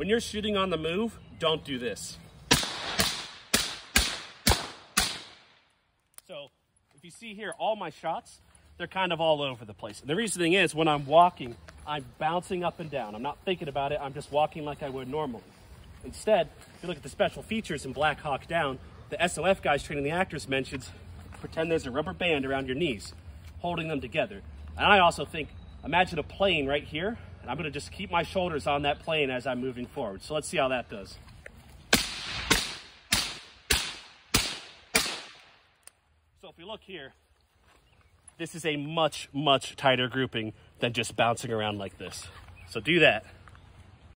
When you're shooting on the move, don't do this. So if you see here, all my shots, they're kind of all over the place. And the reasoning is when I'm walking, I'm bouncing up and down. I'm not thinking about it. I'm just walking like I would normally. Instead, if you look at the special features in Black Hawk Down, the SOF guys training the actors mentions pretend there's a rubber band around your knees, holding them together. And I also think, imagine a plane right here, and I'm gonna just keep my shoulders on that plane as I'm moving forward. So let's see how that does. So if we look here, this is a much, much tighter grouping than just bouncing around like this. So do that.